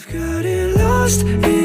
I've got it lost in